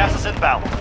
Gas is inbound.